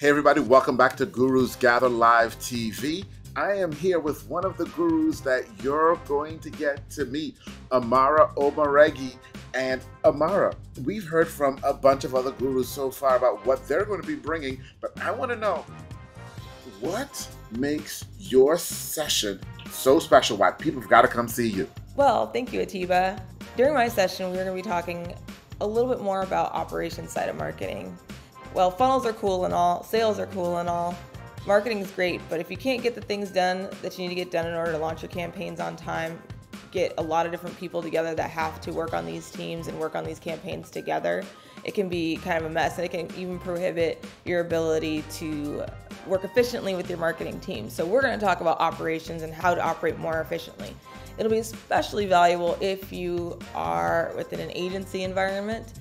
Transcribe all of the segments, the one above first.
Hey, everybody, welcome back to Gurus Gather Live TV. I am here with one of the gurus that you're going to get to meet, Amara Omoregie. And Amara, we've heard from a bunch of other gurus so far about what they're going to be bringing, but I want to know what makes your session so special? Why people have got to come see you? Well, thank you, Atiba. During my session, we're going to be talking a little bit more about operations side of marketing well, funnels are cool and all, sales are cool and all, marketing is great, but if you can't get the things done that you need to get done in order to launch your campaigns on time, get a lot of different people together that have to work on these teams and work on these campaigns together, it can be kind of a mess and it can even prohibit your ability to work efficiently with your marketing team. So we're going to talk about operations and how to operate more efficiently. It'll be especially valuable if you are within an agency environment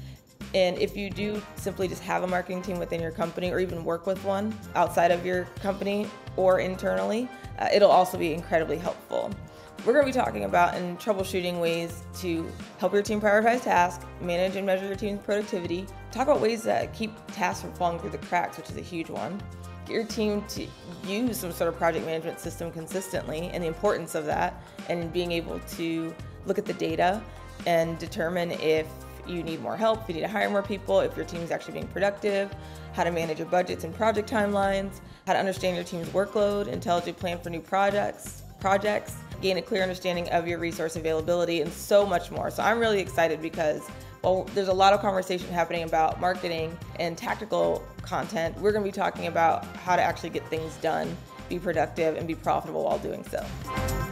and if you do simply just have a marketing team within your company or even work with one outside of your company or internally, uh, it'll also be incredibly helpful. We're going to be talking about and troubleshooting ways to help your team prioritize tasks, manage and measure your team's productivity, talk about ways that keep tasks from falling through the cracks, which is a huge one. Get your team to use some sort of project management system consistently and the importance of that, and being able to look at the data and determine if you need more help, if you need to hire more people, if your team is actually being productive, how to manage your budgets and project timelines, how to understand your team's workload, intelligently plan for new projects, projects, gain a clear understanding of your resource availability, and so much more. So I'm really excited because well, there's a lot of conversation happening about marketing and tactical content. We're going to be talking about how to actually get things done, be productive, and be profitable while doing so.